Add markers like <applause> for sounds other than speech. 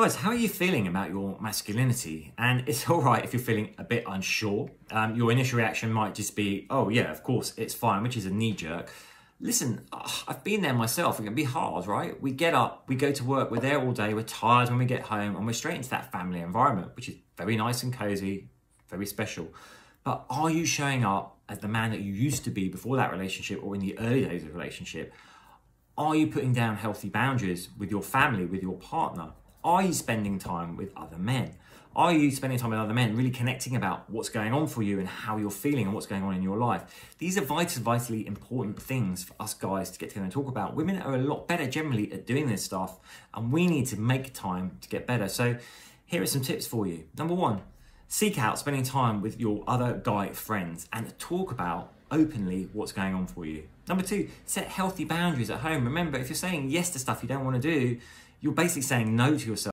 Guys, how are you feeling about your masculinity? And it's <laughs> all right if you're feeling a bit unsure. Um, your initial reaction might just be, oh, yeah, of course, it's fine, which is a knee jerk. Listen, I've been there myself. It can be hard, right? We get up, we go to work, we're there all day, we're tired when we get home, and we're straight into that family environment, which is very nice and cozy, very special. But are you showing up as the man that you used to be before that relationship or in the early days of relationship? Are you putting down healthy boundaries with your family, with your partner? Are you spending time with other men? Are you spending time with other men, really connecting about what's going on for you and how you're feeling and what's going on in your life? These are vital, vitally important things for us guys to get together and talk about. Women are a lot better generally at doing this stuff, and we need to make time to get better. So, here are some tips for you. Number one, seek out spending time with your other guy friends and talk about openly what's going on for you. Number two, set healthy boundaries at home. Remember, if you're saying yes to stuff you don't want to do, you're basically saying no to yourself.